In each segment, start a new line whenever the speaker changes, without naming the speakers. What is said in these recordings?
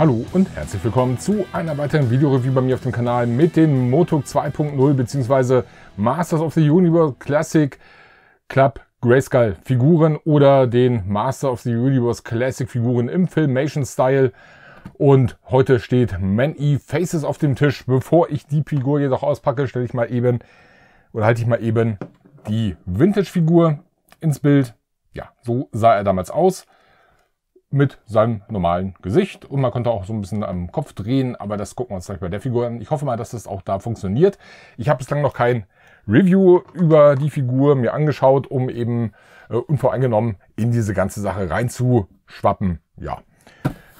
Hallo und herzlich willkommen zu einer weiteren Videoreview bei mir auf dem Kanal mit den Moto 2.0 bzw. Masters of the Universe Classic Club Grayskull Figuren oder den Master of the Universe Classic Figuren im Filmation Style. Und heute steht Many Faces auf dem Tisch. Bevor ich die Figur jedoch auspacke, stelle ich mal eben oder halte ich mal eben die Vintage-Figur ins Bild. Ja, so sah er damals aus mit seinem normalen Gesicht und man konnte auch so ein bisschen am Kopf drehen, aber das gucken wir uns gleich bei der Figur an. Ich hoffe mal, dass das auch da funktioniert. Ich habe bislang noch kein Review über die Figur mir angeschaut, um eben äh, unvoreingenommen in diese ganze Sache reinzuschwappen. Ja,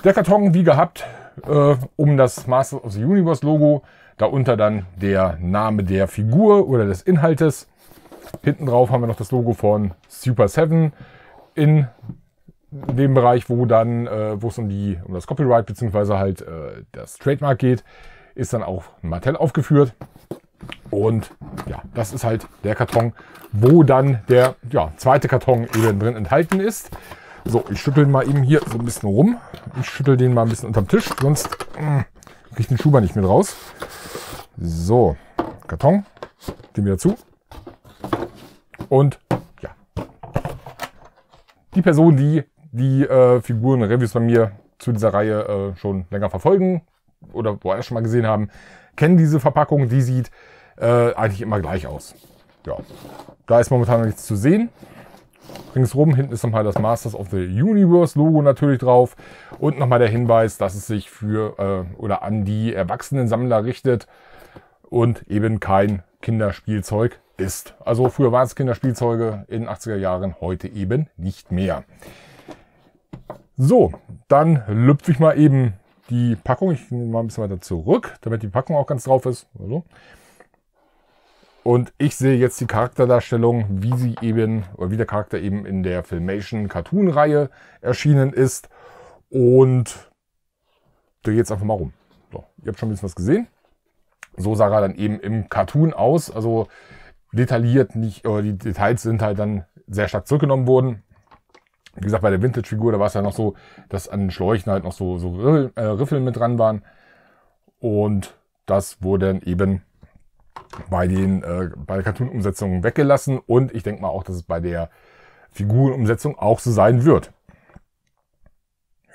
der Karton wie gehabt äh, um das Masters of the Universe Logo, darunter dann der Name der Figur oder des Inhaltes. Hinten drauf haben wir noch das Logo von Super 7 in dem Bereich, wo dann, äh, wo es um die um das Copyright beziehungsweise halt äh, das Trademark geht, ist dann auch Mattel aufgeführt. Und ja, das ist halt der Karton, wo dann der ja, zweite Karton eben drin enthalten ist. So, ich schüttel mal eben hier so ein bisschen rum. Ich schüttel den mal ein bisschen unterm Tisch, sonst äh, kriege ich den Schuber nicht mit raus. So, Karton, den wieder zu. Und ja, die Person, die die äh, Figuren Reviews bei mir zu dieser Reihe äh, schon länger verfolgen oder woanders schon mal gesehen haben, kennen diese Verpackung. Die sieht äh, eigentlich immer gleich aus. Ja, da ist momentan nichts zu sehen. Ringsrum hinten ist nochmal das Masters of the Universe Logo natürlich drauf und nochmal der Hinweis, dass es sich für äh, oder an die erwachsenen Sammler richtet und eben kein Kinderspielzeug ist. Also früher waren es Kinderspielzeuge in den 80er Jahren, heute eben nicht mehr. So, dann lüpfe ich mal eben die Packung. Ich nehme mal ein bisschen weiter zurück, damit die Packung auch ganz drauf ist. Also. Und ich sehe jetzt die Charakterdarstellung, wie sie eben, oder wie der Charakter eben in der Filmation Cartoon-Reihe erschienen ist. Und drehe jetzt einfach mal rum. So, ihr habt schon ein bisschen was gesehen. So sah er dann eben im Cartoon aus. Also detailliert nicht, oder die Details sind halt dann sehr stark zurückgenommen worden. Wie gesagt, bei der Vintage-Figur, da war es ja noch so, dass an den Schläuchen halt noch so, so Riffel, äh, Riffeln mit dran waren. Und das wurde dann eben bei den äh, bei der Cartoon-Umsetzung weggelassen. Und ich denke mal auch, dass es bei der Figurenumsetzung auch so sein wird.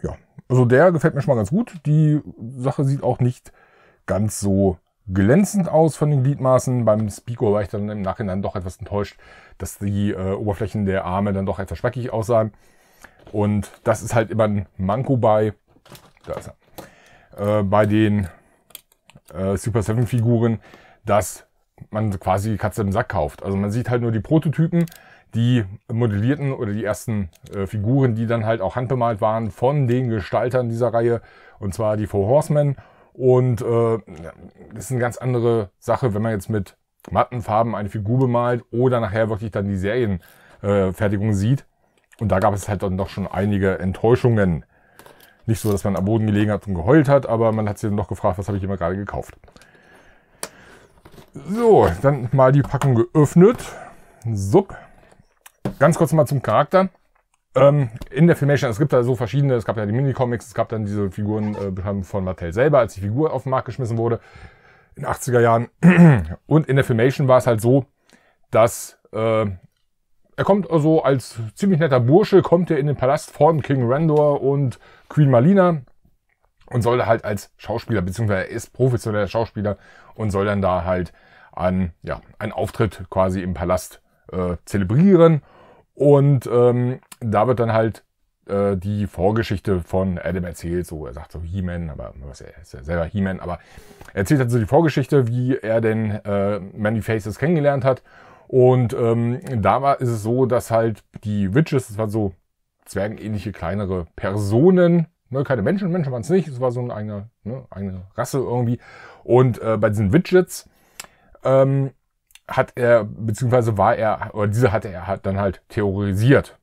Ja, also der gefällt mir schon mal ganz gut. Die Sache sieht auch nicht ganz so glänzend aus von den Gliedmaßen. Beim Spico war ich dann im Nachhinein doch etwas enttäuscht, dass die äh, Oberflächen der Arme dann doch etwas schwackig aussahen. Und das ist halt immer ein Manko bei, da ist er, äh, bei den äh, Super 7 Figuren, dass man quasi die Katze im Sack kauft. Also man sieht halt nur die Prototypen, die modellierten oder die ersten äh, Figuren, die dann halt auch handbemalt waren von den Gestaltern dieser Reihe, und zwar die Four Horsemen und äh, das ist eine ganz andere Sache, wenn man jetzt mit matten Farben eine Figur bemalt oder nachher wirklich dann die Serienfertigung äh, sieht. Und da gab es halt dann doch schon einige Enttäuschungen. Nicht so, dass man am Boden gelegen hat und geheult hat, aber man hat sich dann doch gefragt, was habe ich immer gerade gekauft. So, dann mal die Packung geöffnet. Sup. Ganz kurz mal zum Charakter. Ähm, in der Filmation, es gibt da so verschiedene, es gab ja die Minicomics, es gab dann diese Figuren äh, von Mattel selber, als die Figur auf den Markt geschmissen wurde, in den 80er Jahren. Und in der Filmation war es halt so, dass äh, er kommt also als ziemlich netter Bursche, kommt er in den Palast von King Randor und Queen Malina und soll halt als Schauspieler, beziehungsweise er ist professioneller Schauspieler und soll dann da halt an, ja, einen Auftritt quasi im Palast äh, zelebrieren. Und ähm, da wird dann halt äh, die Vorgeschichte von Adam erzählt. So, er sagt so He-Man, aber was er ist ja selber He-Man, aber er erzählt halt so die Vorgeschichte, wie er denn äh, Many Faces kennengelernt hat. Und ähm, da war ist es so, dass halt die Witches, das waren so zwergenähnliche kleinere Personen, ne, keine Menschen, Menschen waren es nicht, es war so eine, ne, eine Rasse irgendwie. Und äh, bei diesen Widgets ähm, hat er, beziehungsweise war er, oder diese hatte er hat dann halt terrorisiert.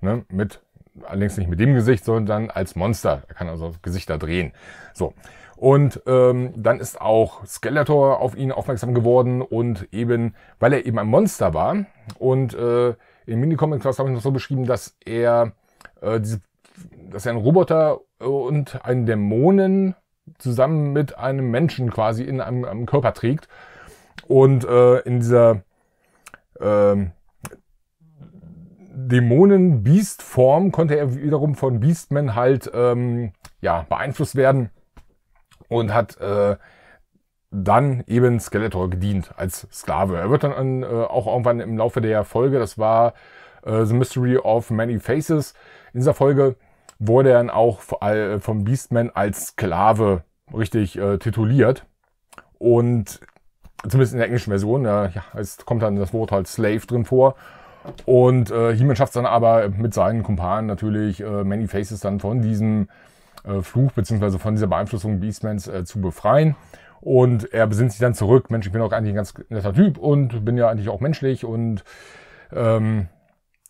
Ne? Mit, allerdings nicht mit dem Gesicht, sondern als Monster. Er kann also Gesichter drehen. So. Und ähm, dann ist auch Skeletor auf ihn aufmerksam geworden und eben, weil er eben ein Monster war und äh, im Minicomic habe ich noch so beschrieben, dass er äh, diese dass er ein Roboter und einen Dämonen zusammen mit einem Menschen quasi in einem, einem Körper trägt. Und äh, in dieser äh, Dämonen-Beast-Form konnte er wiederum von Beastman halt ähm, ja, beeinflusst werden und hat äh, dann eben Skeletor gedient als Sklave. Er wird dann äh, auch irgendwann im Laufe der Folge, das war äh, The Mystery of Many Faces, in dieser Folge wurde er dann auch äh, vom Beastman als Sklave richtig äh, tituliert. Und zumindest in der englischen Version, ja, es kommt dann das Wort halt Slave drin vor. Und äh, He-Man schafft es dann aber mit seinen Kumpanen natürlich äh, Many Faces dann von diesem äh, Fluch beziehungsweise von dieser Beeinflussung Beastmans äh, zu befreien. Und er besinnt sich dann zurück, Mensch, ich bin auch eigentlich ein ganz netter Typ und bin ja eigentlich auch menschlich und ähm,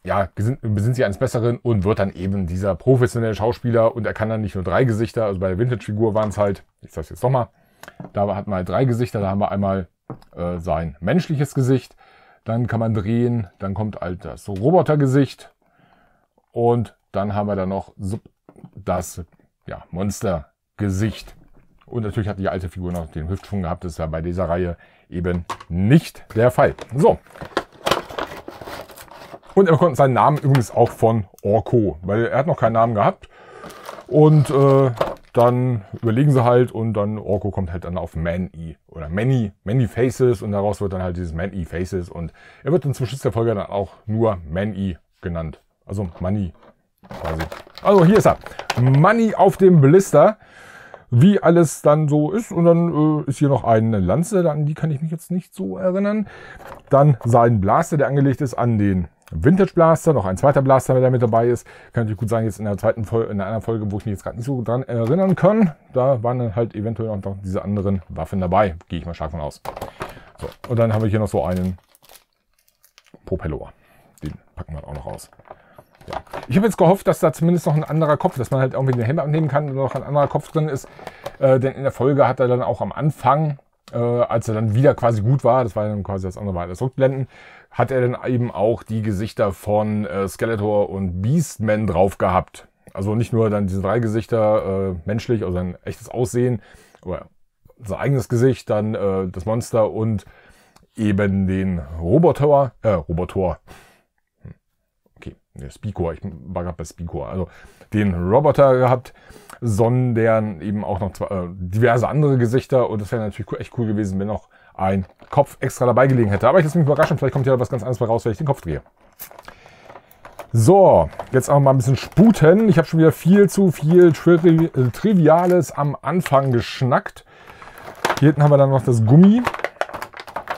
ja, besinnt sich eines Besseren und wird dann eben dieser professionelle Schauspieler. Und er kann dann nicht nur drei Gesichter, also bei der Vintage-Figur waren es halt, ich sag's jetzt nochmal, da hatten wir halt drei Gesichter, da haben wir einmal äh, sein menschliches Gesicht, dann kann man drehen, dann kommt halt das Robotergesicht und dann haben wir dann noch das ja, Monstergesicht. Und natürlich hat die alte Figur noch den Hüftschwung gehabt, das ist ja bei dieser Reihe eben nicht der Fall. So, und er bekommt seinen Namen übrigens auch von Orko, weil er hat noch keinen Namen gehabt. Und äh, dann überlegen sie halt und dann Orko kommt halt dann auf Man-E oder Many, Many Faces und daraus wird dann halt dieses Man-E Faces und er wird dann zum Schluss der Folge dann auch nur Man-E genannt. Also Money quasi. Also hier ist er. Money auf dem Blister. Wie alles dann so ist. Und dann äh, ist hier noch eine Lanze, an die kann ich mich jetzt nicht so erinnern. Dann sein Blaster, der angelegt ist an den Vintage Blaster, noch ein zweiter Blaster, der mit dabei ist. Kann natürlich gut sein, jetzt in der zweiten Folge, in einer Folge, wo ich mich jetzt gerade nicht so dran erinnern kann. Da waren dann halt eventuell auch noch diese anderen Waffen dabei. Gehe ich mal stark von aus. So, und dann haben wir hier noch so einen Propeller. Den packen wir auch noch raus. Ja. Ich habe jetzt gehofft, dass da zumindest noch ein anderer Kopf, dass man halt irgendwie den Helm abnehmen kann und noch ein anderer Kopf drin ist. Äh, denn in der Folge hat er dann auch am Anfang, äh, als er dann wieder quasi gut war, das war dann quasi das andere Mal das Rückblenden, hat er dann eben auch die Gesichter von äh, Skeletor und Beastman drauf gehabt. Also nicht nur dann diese drei Gesichter äh, menschlich, also ein echtes Aussehen, aber sein eigenes Gesicht, dann äh, das Monster und eben den Roboter, äh, Roboter. Hm. Okay, ne, Spikor, ich war gerade bei Spikor. Also den Roboter gehabt, sondern eben auch noch zwei, äh, diverse andere Gesichter und das wäre natürlich echt cool gewesen, wenn noch ein Kopf extra dabei gelegen hätte. Aber ich lasse mich überraschen, vielleicht kommt ja was ganz anderes raus, wenn ich den Kopf drehe. So, jetzt auch mal ein bisschen sputen. Ich habe schon wieder viel zu viel Tri äh, Triviales am Anfang geschnackt. Hier hinten haben wir dann noch das Gummi.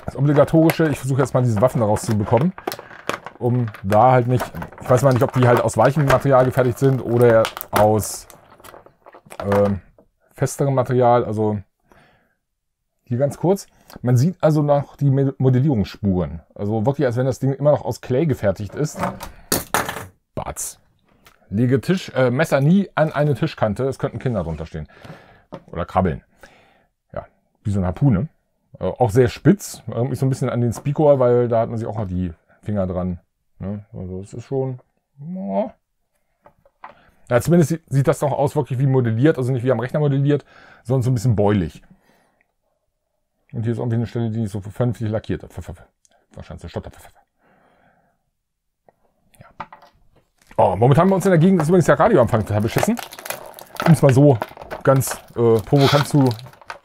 Das obligatorische. Ich versuche jetzt mal diese Waffen daraus zu bekommen. Um da halt nicht, ich weiß mal nicht, ob die halt aus weichem Material gefertigt sind oder aus äh, festerem Material. Also hier ganz kurz. Man sieht also noch die Modellierungsspuren. Also wirklich, als wenn das Ding immer noch aus Clay gefertigt ist. Batz. Lege Tisch, äh, Messer nie an eine Tischkante. Es könnten Kinder drunter stehen. Oder krabbeln. Ja, wie so eine Harpune. Äh, auch sehr spitz. Irgendwie so ein bisschen an den Speaker, weil da hat man sich auch noch die Finger dran. Ne? Also es ist schon... Oh. Ja, zumindest sieht das doch aus wirklich wie modelliert, also nicht wie am Rechner modelliert, sondern so ein bisschen bäulich. Und hier ist irgendwie eine Stelle, die nicht so vernünftig lackiert. Wahrscheinlich Stotter. Ja. Oh, momentan bei uns in der Gegend ist übrigens der Radioempfang total beschissen. Um es mal so ganz äh, provokant zu,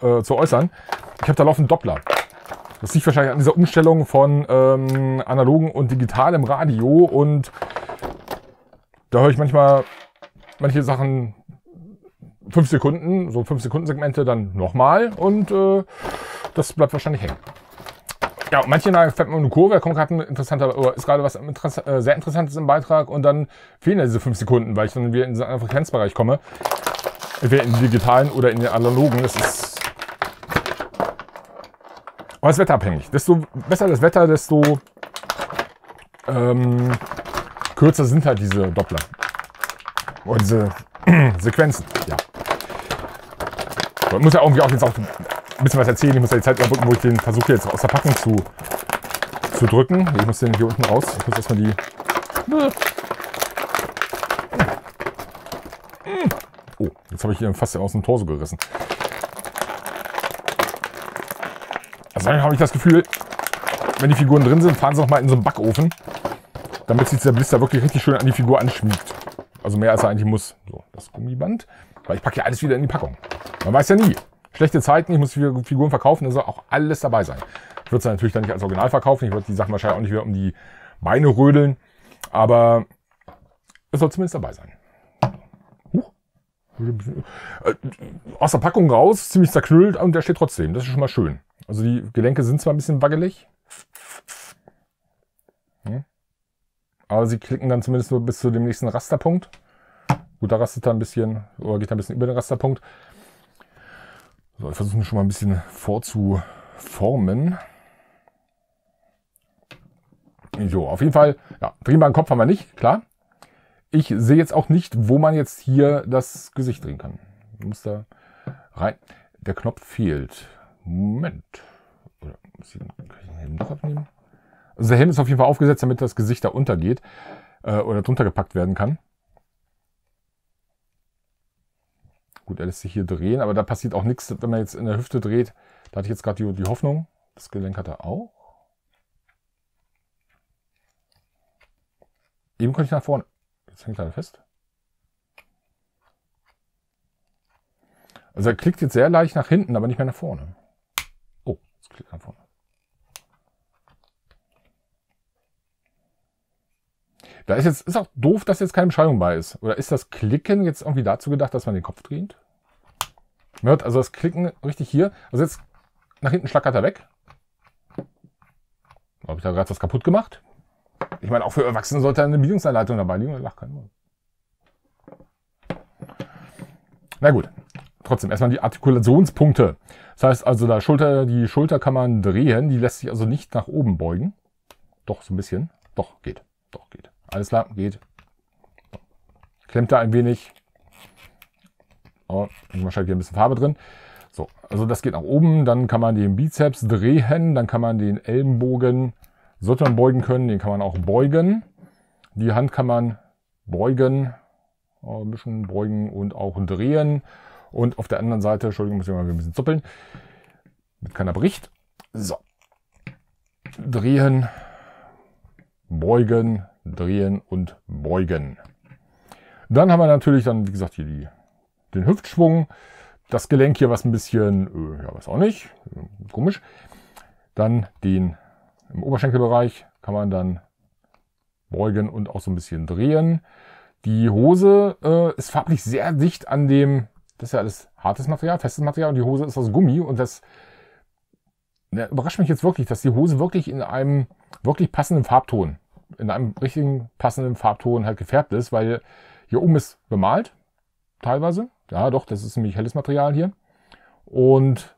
äh, zu äußern. Ich habe da laufend Doppler. Das liegt wahrscheinlich an dieser Umstellung von ähm, analogen und digitalem Radio und da höre ich manchmal manche Sachen 5 Sekunden, so 5 Sekunden Segmente dann nochmal und äh, das bleibt wahrscheinlich hängen. Ja, manche fährt man eine Kurve, da kommt gerade ein interessanter, oder ist gerade was äh, sehr Interessantes im Beitrag und dann fehlen ja diese 5 Sekunden, weil ich dann wieder in anderen Frequenzbereich komme. Entweder in den digitalen oder in den analogen. Das ist. Aber es ist wetterabhängig. Desto besser das Wetter, desto ähm, kürzer sind halt diese Doppler. Oder diese Sequenzen, ja. Man muss ja irgendwie auch jetzt auch ein bisschen was erzählen. Ich muss ja die Zeit überbrücken, wo ich den versuche jetzt aus der Packung zu, zu drücken. Ich muss den hier unten raus. Ich muss erstmal die. Oh, jetzt habe ich hier fast aus dem Torso gerissen. Also habe ich das Gefühl, wenn die Figuren drin sind, fahren sie noch mal in so einen Backofen, damit sich der Blister wirklich richtig schön an die Figur anschmiegt. Also mehr als er eigentlich muss. So, das Gummiband. Weil ich packe ja alles wieder in die Packung. Man weiß ja nie. Schlechte Zeiten, ich muss Figuren verkaufen, soll auch alles dabei sein. Ich würde es natürlich dann nicht als Original verkaufen. Ich würde die Sachen wahrscheinlich auch nicht wieder um die Beine rödeln. Aber es soll zumindest dabei sein. Huch. Äh, aus der Packung raus, ziemlich zerknüllt und der steht trotzdem. Das ist schon mal schön. Also die Gelenke sind zwar ein bisschen wackelig. Hm. Aber sie klicken dann zumindest nur bis zu dem nächsten Rasterpunkt. Gut, da rastet er ein bisschen, oder geht ein bisschen über den Rasterpunkt. So, ich versuche schon mal ein bisschen vorzuformen. So, auf jeden Fall, ja, drehbaren Kopf haben wir nicht, klar. Ich sehe jetzt auch nicht, wo man jetzt hier das Gesicht drehen kann. Ich muss da rein. Der Knopf fehlt. Moment. Oder muss ich den Helm noch abnehmen? Also der Helm ist auf jeden Fall aufgesetzt, damit das Gesicht da untergeht äh, oder drunter gepackt werden kann. Gut, er lässt sich hier drehen, aber da passiert auch nichts, wenn man jetzt in der Hüfte dreht. Da hatte ich jetzt gerade die, die Hoffnung. Das Gelenk hat er auch. Eben konnte ich nach vorne. Jetzt hängt er fest. Also er klickt jetzt sehr leicht nach hinten, aber nicht mehr nach vorne. Oh, jetzt klickt er nach vorne. Da ist jetzt, ist auch doof, dass jetzt keine Beschreibung bei ist. Oder ist das Klicken jetzt irgendwie dazu gedacht, dass man den Kopf dreht? Hört also das Klicken richtig hier. Also jetzt nach hinten schlackert er weg. Habe ich da gerade was kaputt gemacht? Ich meine, auch für Erwachsene sollte eine Bedienungsanleitung dabei liegen. Lach kein Na gut. Trotzdem erstmal die Artikulationspunkte. Das heißt also, da Schulter, die Schulter kann man drehen. Die lässt sich also nicht nach oben beugen. Doch, so ein bisschen. Doch, geht. Doch, geht. Alles klar, geht. Klemmt da ein wenig. Oh, wahrscheinlich hier ein bisschen Farbe drin. So, also das geht nach oben. Dann kann man den Bizeps drehen. Dann kann man den Ellenbogen, sollte man beugen können, den kann man auch beugen. Die Hand kann man beugen, oh, ein bisschen beugen und auch drehen. Und auf der anderen Seite, Entschuldigung, muss ich mal ein bisschen zuppeln, damit keiner bricht. So. Drehen, beugen, drehen und beugen. Dann haben wir natürlich dann, wie gesagt, hier die, den Hüftschwung. Das Gelenk hier, was ein bisschen, äh, ja, weiß auch nicht, komisch. Dann den im Oberschenkelbereich kann man dann beugen und auch so ein bisschen drehen. Die Hose äh, ist farblich sehr dicht an dem, das ist ja alles hartes Material, festes Material und die Hose ist aus Gummi und das ja, überrascht mich jetzt wirklich, dass die Hose wirklich in einem wirklich passenden Farbton in einem richtigen passenden Farbton halt gefärbt ist, weil hier oben ist bemalt, teilweise. Ja, doch, das ist nämlich helles Material hier. Und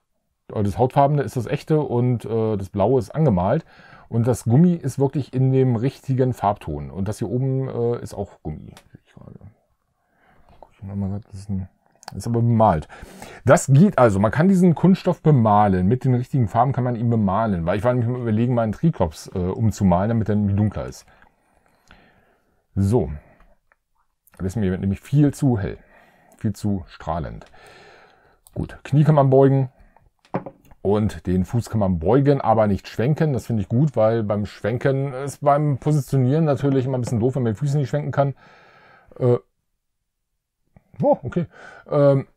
das Hautfarbene ist das echte und äh, das Blaue ist angemalt. Und das Gummi ist wirklich in dem richtigen Farbton. Und das hier oben äh, ist auch Gummi. Ich Guck ich mal, das ist ein ist aber bemalt. Das geht also. Man kann diesen Kunststoff bemalen. Mit den richtigen Farben kann man ihn bemalen. Weil ich war nämlich überlegen, meinen Triklops äh, umzumalen, damit er dunkler ist. So. Das ist mir nämlich viel zu hell. Viel zu strahlend. Gut. Knie kann man beugen. Und den Fuß kann man beugen, aber nicht schwenken. Das finde ich gut, weil beim Schwenken ist beim Positionieren natürlich immer ein bisschen doof, wenn man die Füße nicht schwenken kann. Äh, Oh, okay. Ähm,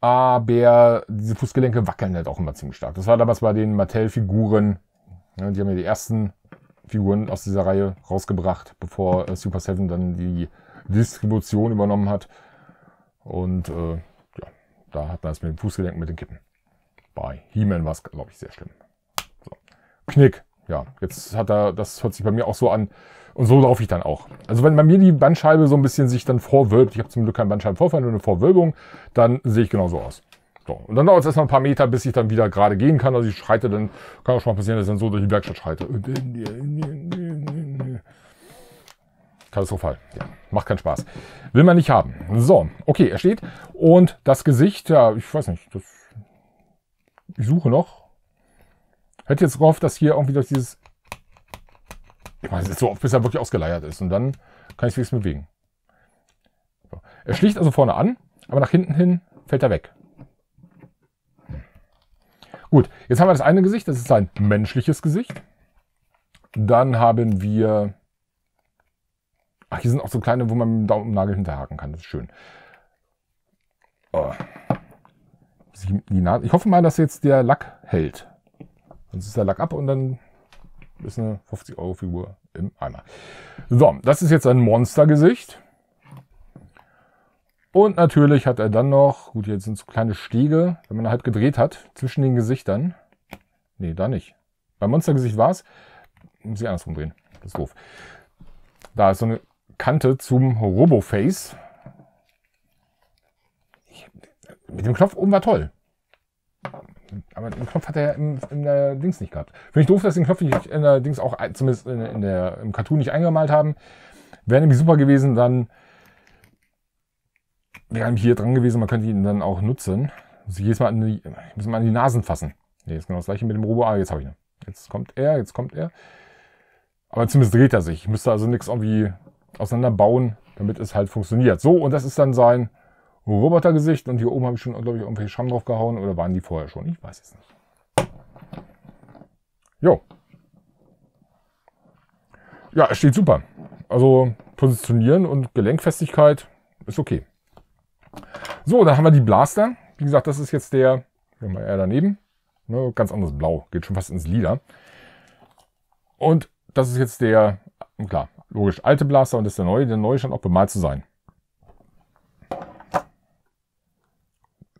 aber diese Fußgelenke wackeln halt auch immer ziemlich stark. Das war damals bei den Mattel-Figuren. Ja, die haben ja die ersten Figuren aus dieser Reihe rausgebracht, bevor äh, Super 7 dann die Distribution übernommen hat. Und äh, ja, da hat man es mit dem Fußgelenk mit den Kippen. Bei He-Man war es, glaube ich, sehr schlimm. So. Knick. Ja, jetzt hat er, das hört sich bei mir auch so an, und so laufe ich dann auch. Also wenn bei mir die Bandscheibe so ein bisschen sich dann vorwölbt, ich habe zum Glück keinen Bandscheibenvorfall, nur eine Vorwölbung, dann sehe ich genauso aus. So, und dann dauert es erstmal ein paar Meter, bis ich dann wieder gerade gehen kann. Also ich schreite dann, kann auch schon mal passieren, dass ich dann so durch die Werkstatt schreite. Katastrophal. Ja, macht keinen Spaß. Will man nicht haben. So, okay, er steht. Und das Gesicht, ja, ich weiß nicht, das, ich suche noch. Hätte jetzt gehofft, dass hier irgendwie durch dieses ich es jetzt so oft, bis er wirklich ausgeleiert ist. Und dann kann ich es wenigstens bewegen. So. Er schlicht also vorne an, aber nach hinten hin fällt er weg. Gut, jetzt haben wir das eine Gesicht, das ist ein menschliches Gesicht. Dann haben wir... Ach, hier sind auch so kleine, wo man mit dem Daumennagel hinterhaken kann. Das ist schön. Oh. Ich hoffe mal, dass jetzt der Lack hält. Sonst ist der Lack ab und dann ist eine 50-Euro-Figur im Eimer. So, das ist jetzt ein Monstergesicht. Und natürlich hat er dann noch, gut, jetzt sind so kleine Stege, wenn man halt gedreht hat, zwischen den Gesichtern. Nee, da nicht. Beim Monstergesicht war es. Muss ich andersrum drehen. Das ist doof. Da ist so eine Kante zum Roboface. Mit dem Knopf oben war toll. Aber den Knopf hat er in, in der Dings nicht gehabt. Finde ich doof, dass den Knopf nicht in der Dings auch, zumindest in, in der, im Cartoon nicht eingemalt haben. Wäre nämlich super gewesen, dann wäre nämlich hier dran gewesen, man könnte ihn dann auch nutzen. Also jedes Mal an die, muss man an die Nasen fassen. Nee, ist genau das gleiche mit dem Robo. Ah, jetzt habe ich ihn. Jetzt kommt er, jetzt kommt er. Aber zumindest dreht er sich. Ich müsste also nichts irgendwie auseinanderbauen, damit es halt funktioniert. So, und das ist dann sein Robotergesicht. Und hier oben habe ich schon, glaube ich, irgendwelche Schramm drauf gehauen. Oder waren die vorher schon? Ich weiß es nicht. Jo. Ja, es steht super. Also positionieren und Gelenkfestigkeit ist okay. So, dann haben wir die Blaster. Wie gesagt, das ist jetzt der, mal eher daneben. Ne, ganz anderes Blau, geht schon fast ins Lila. Und das ist jetzt der, klar, logisch, alte Blaster und das ist der neue. Der neue scheint auch bemalt zu sein.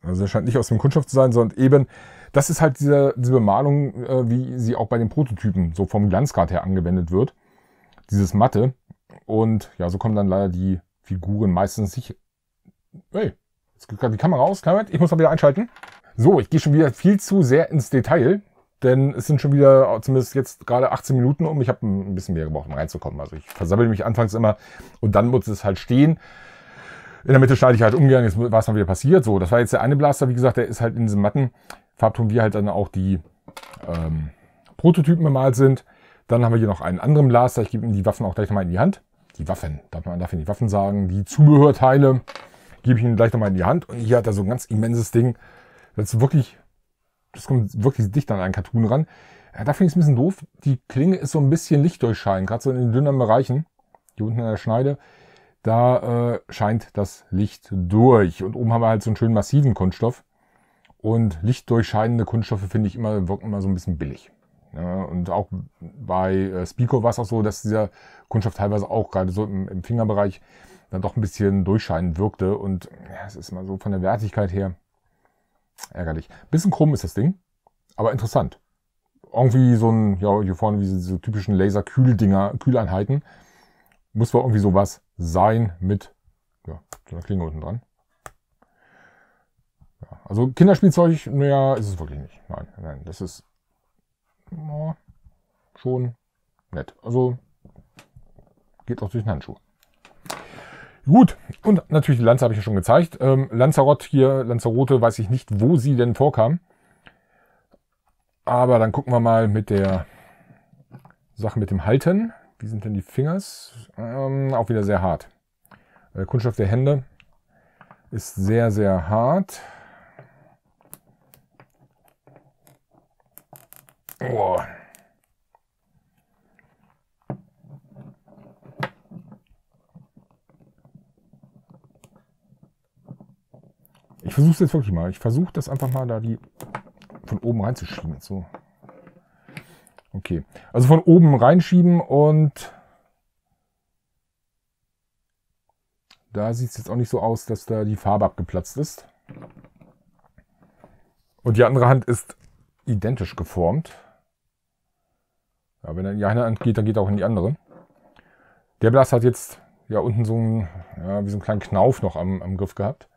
Also er scheint nicht aus dem Kunststoff zu sein, sondern eben, das ist halt diese, diese Bemalung, äh, wie sie auch bei den Prototypen so vom Glanzgrad her angewendet wird. Dieses Matte. Und ja, so kommen dann leider die Figuren meistens nicht. Hey, jetzt geht gerade die Kamera aus. Kleinen ich muss mal wieder einschalten. So, ich gehe schon wieder viel zu sehr ins Detail, denn es sind schon wieder zumindest jetzt gerade 18 Minuten um. Ich habe ein bisschen mehr gebraucht, um reinzukommen. Also ich versammle mich anfangs immer und dann muss es halt stehen. In der Mitte schneide ich halt umgegangen, jetzt war es dann wieder passiert. So, das war jetzt der eine Blaster, wie gesagt, der ist halt in diesem matten Farbton, wie halt dann auch die ähm, Prototypen bemalt sind. Dann haben wir hier noch einen anderen Blaster. Ich gebe ihm die Waffen auch gleich nochmal in die Hand. Die Waffen, darf man dafür die Waffen sagen. Die Zubehörteile gebe ich ihm gleich nochmal in die Hand. Und hier hat er so ein ganz immenses Ding. Das ist wirklich, das kommt wirklich dicht an einen Cartoon ran. Ja, da finde ich es ein bisschen doof. Die Klinge ist so ein bisschen lichtdurchschein, gerade so in den dünnen Bereichen. Hier unten an der Schneide. Da äh, scheint das Licht durch. Und oben haben wir halt so einen schönen massiven Kunststoff. Und lichtdurchscheinende Kunststoffe finde ich immer, wirken immer so ein bisschen billig. Ja, und auch bei äh, Spico war es auch so, dass dieser Kunststoff teilweise auch gerade so im, im, Fingerbereich dann doch ein bisschen durchscheinend wirkte. Und ja, es ist mal so von der Wertigkeit her ärgerlich. Bisschen krumm ist das Ding, aber interessant. Irgendwie so ein, ja, hier vorne wie diese typischen Laser-Kühldinger, Kühleinheiten. Muss wohl irgendwie sowas sein mit ja, einer Klinge unten dran. Ja, also Kinderspielzeug, naja, ist es wirklich nicht. Nein, nein, das ist oh, schon nett. Also geht auch durch den Handschuh. Gut, und natürlich die Lanze habe ich ja schon gezeigt. Ähm, Lanzarote hier, Lanzarote, weiß ich nicht, wo sie denn vorkam. Aber dann gucken wir mal mit der Sache mit dem Halten. Wie sind denn die Fingers? Ähm, auch wieder sehr hart. Der Kunststoff der Hände ist sehr, sehr hart. Oh. Ich versuche es jetzt wirklich mal. Ich versuche das einfach mal da die von oben reinzuschieben. So. Okay. Also von oben reinschieben und da sieht es jetzt auch nicht so aus, dass da die Farbe abgeplatzt ist. Und die andere Hand ist identisch geformt. Ja, wenn er in die eine Hand geht, dann geht er auch in die andere. Der Blast hat jetzt ja unten so einen, ja, wie so einen kleinen Knauf noch am, am Griff gehabt.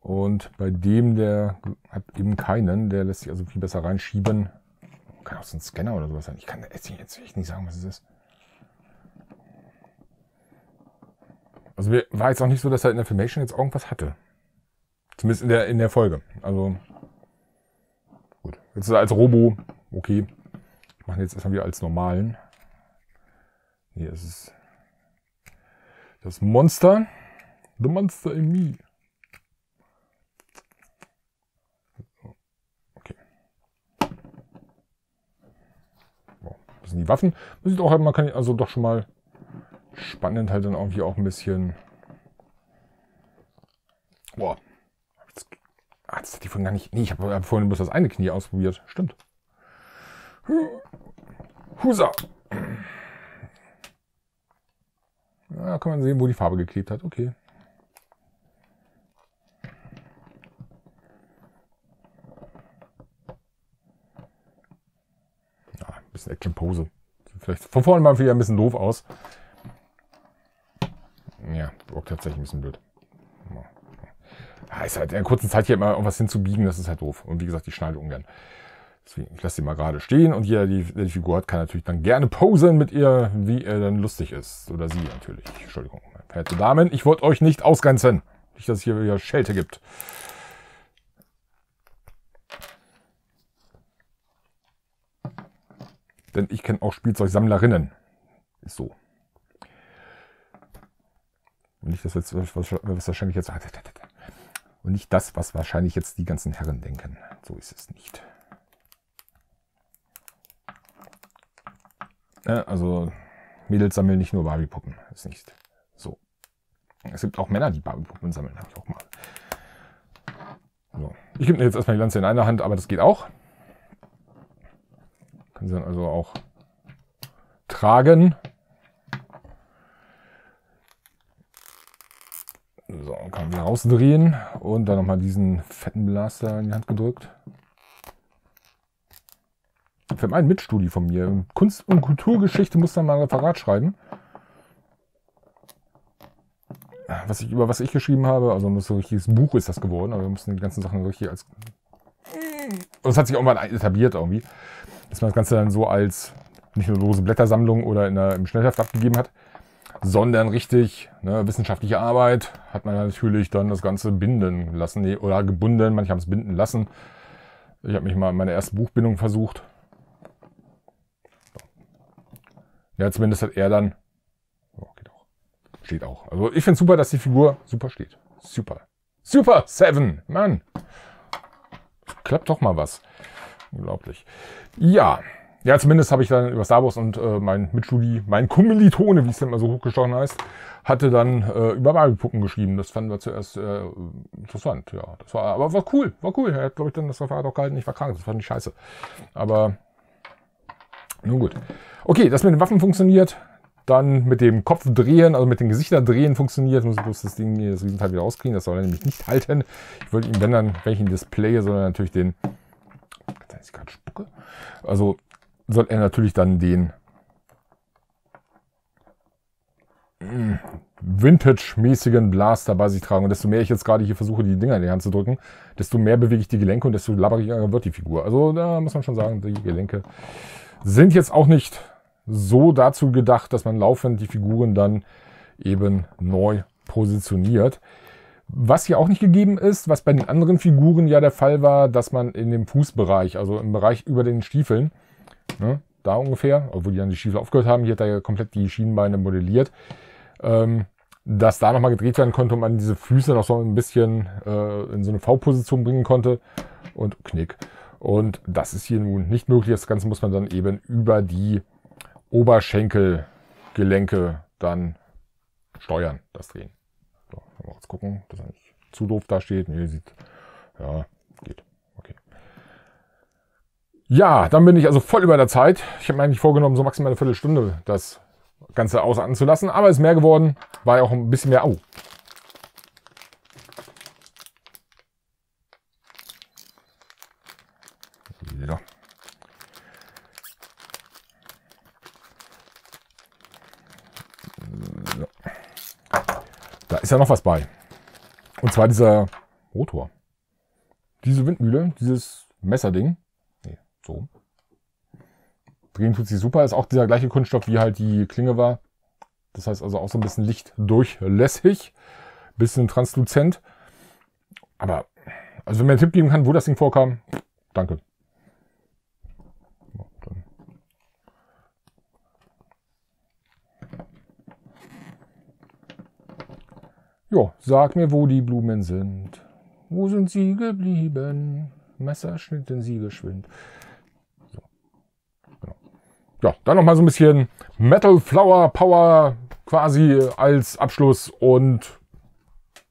Und bei dem, der hat eben keinen, der lässt sich also viel besser reinschieben. Kann auch so ein Scanner oder sowas sein. Ich kann jetzt echt nicht sagen, was es ist. Also war jetzt auch nicht so, dass er in der Filmation jetzt irgendwas hatte. Zumindest in der, in der Folge. Also gut. Jetzt ist er als Robo. Okay. Ich mache jetzt erstmal wieder als normalen. Hier ist es das Monster. The Monster in Me. Das sind die Waffen. Man sieht auch halt, man kann also doch schon mal spannend halt dann irgendwie auch ein bisschen. Boah. Ah, das hat die vorhin gar nicht. Nee, ich habe hab vorhin bloß das eine Knie ausprobiert. Stimmt. Husa. Ja, kann man sehen, wo die Farbe geklebt hat. Okay. Ein bisschen Action-Pose. Vielleicht von vorne mal wieder ein bisschen doof aus. Ja, wirkt tatsächlich ein bisschen blöd. Ja, ist halt in einer kurzen Zeit hier immer irgendwas hinzubiegen, das ist halt doof. Und wie gesagt, ich schneide ungern. Deswegen, ich lasse sie mal gerade stehen und jeder, der die Figur hat, kann natürlich dann gerne posen mit ihr, wie er dann lustig ist. Oder sie natürlich. Entschuldigung, verehrte Damen, ich wollte euch nicht ausgrenzen. Nicht, dass es hier wieder Schelte gibt. Denn ich kenne auch Spielzeugsammlerinnen. Ist so. Und nicht das, was, wahrscheinlich jetzt. Und nicht das, was wahrscheinlich jetzt die ganzen Herren denken. So ist es nicht. also Mädels sammeln nicht nur Barbie-Puppen. Ist nicht so. Es gibt auch Männer, die Barbie-Puppen sammeln. Habe ich auch mal. So. Ich gebe mir jetzt erstmal die Lanze in einer Hand, aber das geht auch. Können sie also auch tragen. So, kann man wieder rausdrehen und dann nochmal diesen fetten Blaster in die Hand gedrückt. Für meinen Mitstudie von mir. Kunst- und Kulturgeschichte muss dann mal ein Referat schreiben. Was ich, über was ich geschrieben habe, also ein richtiges Buch ist das geworden, aber wir mussten die ganzen Sachen richtig als. Und es hat sich mal etabliert irgendwie, dass man das Ganze dann so als nicht nur lose Blättersammlung oder in der, im Schnellheft abgegeben hat, sondern richtig ne, wissenschaftliche Arbeit hat man natürlich dann das Ganze binden lassen nee, oder gebunden. Manche haben es binden lassen. Ich habe mich mal in meiner ersten Buchbindung versucht. Ja, zumindest hat er dann. Oh, geht auch. Steht auch. Also ich finde super, dass die Figur super steht. Super. Super Seven. Mann. Klappt doch mal was. Unglaublich. Ja. Ja, zumindest habe ich dann über Star Wars und äh, mein Mitstudi, mein Kommilitone, wie es immer so hochgestochen heißt, hatte dann äh, über Barbie-Puppen geschrieben. Das fanden wir zuerst äh, interessant, ja. Das war, aber war cool, war cool. Er hat, glaube ich, dann das Referat auch gehalten, ich war krank, das fand ich scheiße. Aber nun gut. Okay, das mit den Waffen funktioniert. Dann mit dem Kopf drehen, also mit den Gesichtern drehen funktioniert. Muss ich bloß das Ding hier, das Riesenteil wieder rauskriegen. Das soll er nämlich nicht halten. Ich wollte ihm, wenn dann, displaye, soll er natürlich den. Ist gerade Spucke. Also soll er natürlich dann den mm, Vintage-mäßigen Blaster bei sich tragen. Und desto mehr ich jetzt gerade hier versuche, die Dinger in die Hand zu drücken, desto mehr bewege ich die Gelenke und desto labberiger wird die Figur. Also da muss man schon sagen, die Gelenke sind jetzt auch nicht so dazu gedacht, dass man laufend die Figuren dann eben neu positioniert. Was hier auch nicht gegeben ist, was bei den anderen Figuren ja der Fall war, dass man in dem Fußbereich, also im Bereich über den Stiefeln, ne, da ungefähr, obwohl die dann die Stiefel aufgehört haben, hier hat er ja komplett die Schienenbeine modelliert, ähm, dass da nochmal gedreht werden konnte und man diese Füße noch so ein bisschen äh, in so eine V-Position bringen konnte und Knick. Und das ist hier nun nicht möglich. Das Ganze muss man dann eben über die Oberschenkelgelenke dann steuern, das Drehen. So, mal kurz gucken, dass er nicht zu doof da steht. Nee, sieht, ja, geht. Okay. Ja, dann bin ich also voll über der Zeit. Ich habe mir eigentlich vorgenommen, so maximal eine Viertelstunde das Ganze aus anzulassen, aber ist mehr geworden. War ja auch ein bisschen mehr. Oh, wieder. So. Da ist ja noch was bei. Und zwar dieser Motor. Diese Windmühle, dieses Messerding. Nee, so. Drehen tut sie super. Ist auch dieser gleiche Kunststoff, wie halt die Klinge war. Das heißt also auch so ein bisschen lichtdurchlässig. Bisschen transluzent. Aber, also wenn mir einen Tipp geben kann, wo das Ding vorkam, danke. Ja, sag mir, wo die Blumen sind. Wo sind sie geblieben? Messer schnitten sie geschwind. So. Genau. Ja, dann nochmal so ein bisschen Metal Flower Power quasi als Abschluss und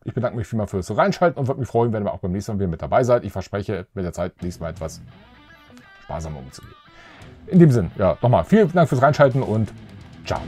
ich bedanke mich vielmal fürs Reinschalten und würde mich freuen, wenn ihr auch beim nächsten Mal wieder mit dabei seid. Ich verspreche, mit der Zeit nächstes Mal etwas sparsamer umzugehen. In dem Sinn, ja, nochmal vielen Dank fürs Reinschalten und ciao.